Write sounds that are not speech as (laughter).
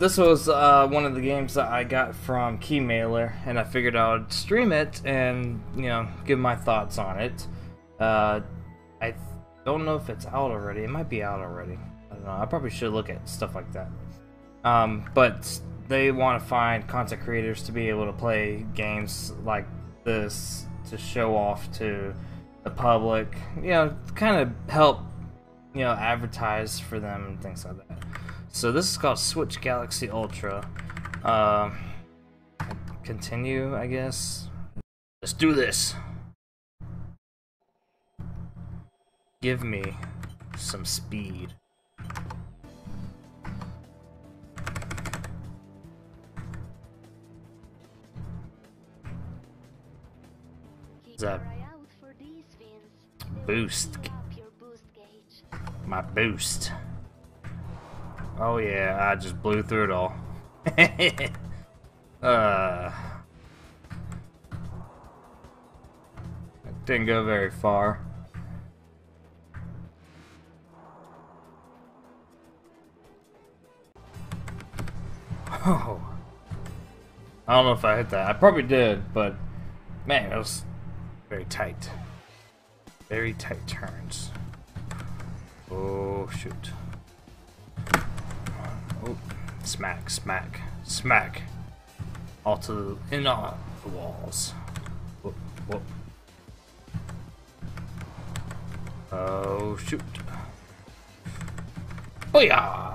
this was uh, one of the games that I got from Keymailer, and I figured I would stream it and you know give my thoughts on it. Uh, I don't know if it's out already. It might be out already. I don't know. I probably should look at stuff like that. Um, but they want to find content creators to be able to play games like this to show off to the public. You know, kind of help you know advertise for them and things like that. So this is called Switch Galaxy Ultra. Uh, continue, I guess. Let's do this. Give me some speed. That boost? My boost. Oh yeah, I just blew through it all. (laughs) uh, didn't go very far. Oh. I don't know if I hit that. I probably did, but man, it was very tight. Very tight turns. Oh, shoot. Oh, smack, smack, smack. All to in on the walls. Whoop, whoop. Oh, shoot. Oh, Booyah!